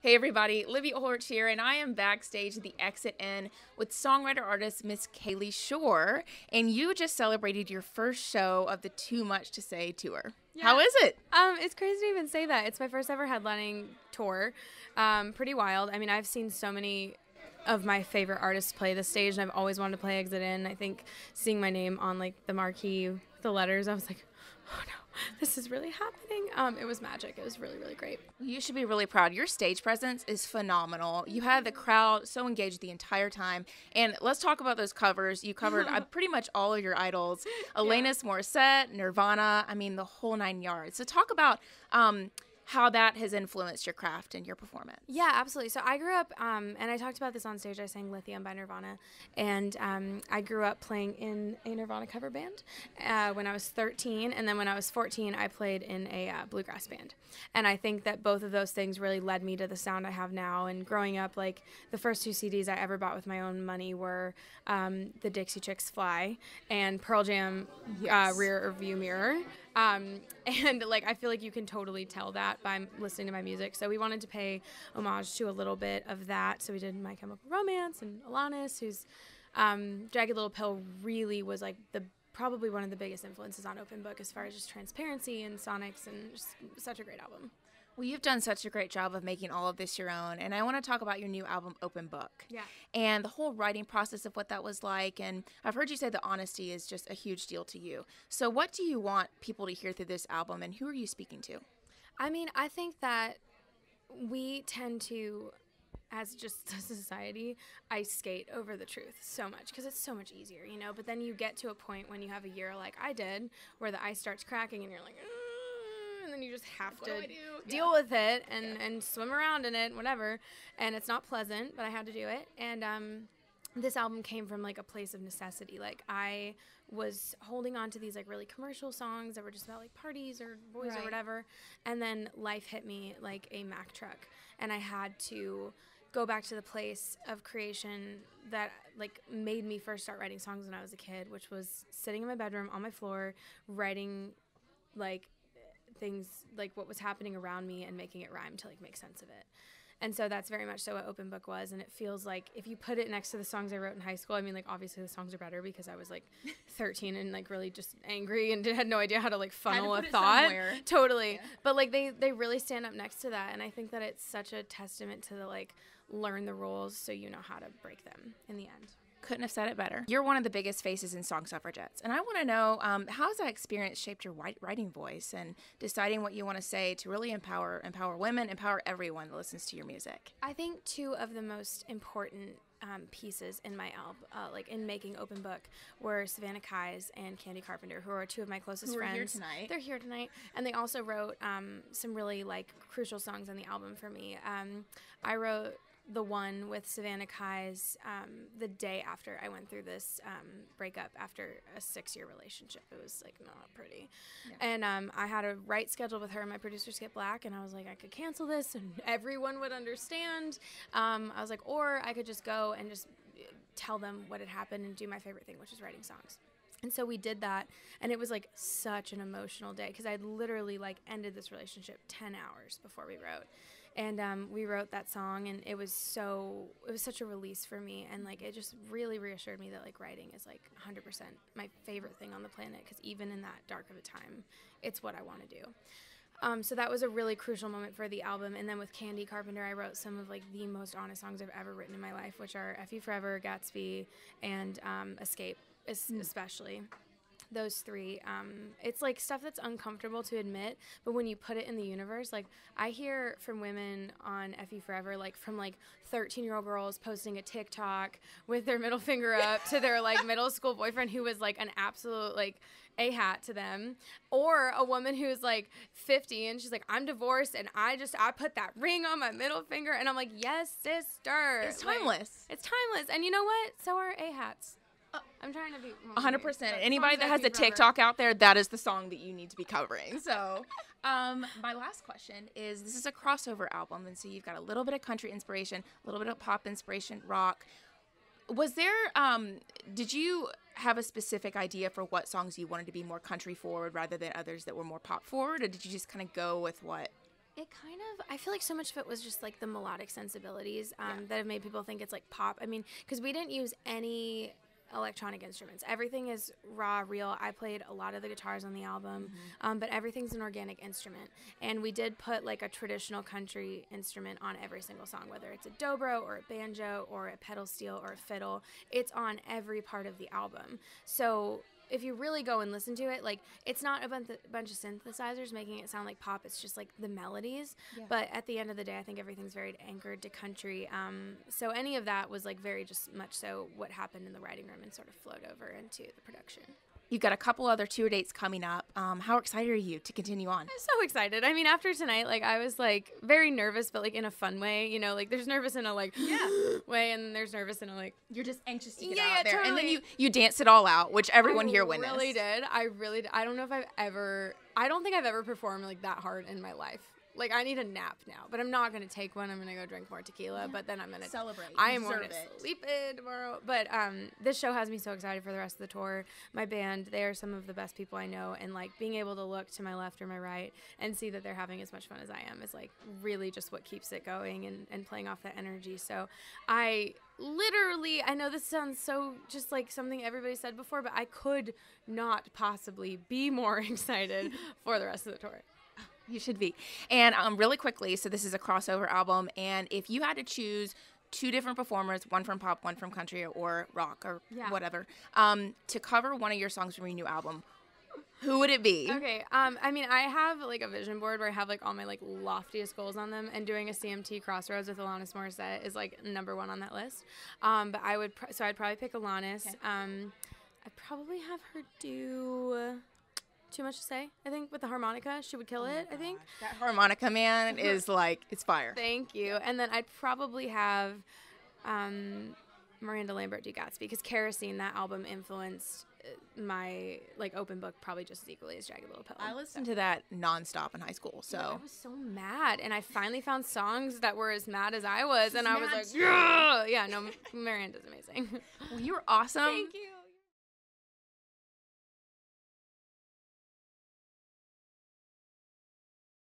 Hey everybody, Libby Ulrich here, and I am backstage at the Exit/In with songwriter artist Miss Kalie Shorr. and you just celebrated your first show of the Too Much to Say tour. Yeah. How is it? Um, it's crazy to even say that. It's my first ever headlining tour. Um, pretty wild. I mean, I've seen so many of my favorite artists play the stage, and I've always wanted to play Exit/In. I think seeing my name on like the marquee, the letters, I was like, oh no, this is really happening. Um, it was magic. It was really, really great. You should be really proud. Your stage presence is phenomenal. You had the crowd so engaged the entire time. And let's talk about those covers. You covered uh, pretty much all of your idols Alanis Morissette, Nirvana, I mean, the whole nine yards. So, talk about um, how that has influenced your craft and your performance. Yeah, absolutely. So I grew up, um, and I talked about this on stage. I sang "Lithium" by Nirvana, and um, I grew up playing in a Nirvana cover band uh, when I was 13, and then when I was 14, I played in a uh, bluegrass band. And I think that both of those things really led me to the sound I have now. And growing up, like the first two CDs I ever bought with my own money were um, the Dixie Chicks "Fly" and Pearl Jam Yes. uh, "Rear View Mirror." Um, and like I feel like you can totally tell that by listening to my music. So we wanted to pay homage to a little bit of that. So we did My Chemical Romance and Alanis, who's um, Jagged Little Pill really was like the probably one of the biggest influences on Open Book as far as just transparency and sonics and just such a great album. Well, you've done such a great job of making all of this your own. And I want to talk about your new album, Open Book. Yeah. And the whole writing process of what that was like. And I've heard you say that honesty is just a huge deal to you. So, what do you want people to hear through this album, and who are you speaking to? I mean, I think that we tend to, as just a society, ice skate over the truth so much because it's so much easier, you know. But then you get to a point when you have a year like I did, where the ice starts cracking and you're like, and then you just have do to deal with it and and swim around in it, whatever. And it's not pleasant, but I had to do it. And um, this album came from like a place of necessity. Like I was holding on to these like really commercial songs that were just about like parties or boys Right. or whatever. And then life hit me like a Mack truck and I had to go back to the place of creation that like made me first start writing songs when I was a kid, which was sitting in my bedroom on my floor writing like things like what was happening around me and making it rhyme to like make sense of it. And so that's very much so what Open Book was. And it feels like if you put it next to the songs I wrote in high school, I mean, like, obviously the songs are better because I was like 13 and like really just angry and had no idea how to like funnel put a thought. somewhere. Totally. Yeah. But like they, they really stand up next to that. And I think that it's such a testament to the like learn the rules so you know how to break them in the end. Couldn't have said it better. You're one of the biggest faces in Song Suffragettes. And I want to know um, how has that experience shaped your writing voice and deciding what you want to say to really empower empower women, empower everyone that listens to your music? I think two of the most important um, pieces in my album, uh, like in making Open Book, were Savannah Keyes and Candy Carpenter, who are two of my closest Who friends. here tonight. They're here tonight, and they also wrote um, some really like crucial songs on the album for me. Um, I wrote the one with Savannah Keyes um, the day after I went through this um, breakup after a six-year relationship. It was like not pretty, and um, I had a write schedule with her and my producer Skip Black, and I was like, I could cancel this and everyone would understand. Um, I was like, or I could just go and just uh, tell them what had happened and do my favorite thing, which is writing songs. And so we did that, and it was like such an emotional day because I literally like ended this relationship ten hours before we wrote, and um, we wrote that song, and it was so it was such a release for me, and like it just really reassured me that like writing is like 100% my favorite thing on the planet because even in that dark of a time, it's what I want to do. Um, so that was a really crucial moment for the album. And then with Candy Carpenter, I wrote some of like the most honest songs I've ever written in my life, which are "F You Forever," "Gatsby," and um, "Escape," es- especially. Those three, um, it's like stuff that's uncomfortable to admit, but when you put it in the universe, like I hear from women on "F You Forever," like from like 13 year old girls posting a TikTok with their middle finger up to their like middle school boyfriend who was like an absolute like a hat to them or a woman who's like 50 and she's like i'm divorced and i just i put that ring on my middle finger and i'm like yes sister It's Like, timeless. it's timeless and you know what so are a hats i'm trying to be hundred percent. Anybody that has a. TikTok out there, that is the song that you need to be covering. So, um, my last question is: This is a crossover album, and so you've got a little bit of country inspiration, a little bit of pop inspiration, rock. Was there? Um, did you have a specific idea for what songs you wanted to be more country forward rather than others that were more pop forward, or did you just kind of go with what It kind of, I feel like so much of it was just like the melodic sensibilities um, that have made people think it's like pop. I mean, because we didn't use any electronic instruments. Everything is raw, real. I played a lot of the guitars on the album, mm-hmm. um, but everything's an organic instrument. And we did put like a traditional country instrument on every single song, whether it's a dobro or a banjo or a pedal steel or a fiddle. It's on every part of the album. So if you really go and listen to it, like it's not a bunch of synthesizers making it sound like pop. It's just like the melodies. Yeah. But at the end of the day, I think everything's very anchored to country. Um, so any of that was like very just much so what happened in the writing room and sort of flowed over into the production. You've got a couple other tour dates coming up. Um, how excited are you to continue on? I'm so excited. I mean, after tonight, like I was like very nervous, but like in a fun way. You know, like there's nervous in a like yeah way, and there's nervous in a like you're just anxious to get yeah, out there, totally. and then you you dance it all out, which everyone I here witnessed. I really did. I really. Did. I don't know if I've ever. I don't think I've ever performed like that hard in my life. Like I need a nap now, but I'm not gonna take one. I'm gonna go drink more tequila, yeah. but then I'm gonna celebrate. I am going to sleep in tomorrow. But um, this show has me so excited for the rest of the tour. My band, they are some of the best people I know, and like being able to look to my left or my right and see that they're having as much fun as I am is like really just what keeps it going and, and playing off that energy. So I literally, I know this sounds so just like something everybody said before, but I could not possibly be more excited for the rest of the tour. You should be. And um, really quickly, so this is a crossover album, and if you had to choose two different performers, one from pop, one from country or rock or yeah. whatever, um, to cover one of your songs from your new album, who would it be? Okay. Um, I mean, I have like a vision board where I have like all my like loftiest goals on them, and doing a CMT Crossroads with Alanis Morissette is like number one on that list. Um, but I would, pr- so I'd probably pick Alanis. Okay. Um, I'd probably have her do too much to say. I think with the harmonica, she would kill oh it. I think that harmonica man is like it's fire. Thank you. And then I'd probably have um, Miranda Lambert do Gatsby because Kerosene, that album influenced uh, my like open book probably just as equally as Jagged Little Pill. I listened so. to that nonstop in high school, so yeah, I was so mad, and I finally found songs that were as mad as I was, She's and I was like, yeah, yeah. No, Miranda's amazing. Well, you were awesome. Thank you.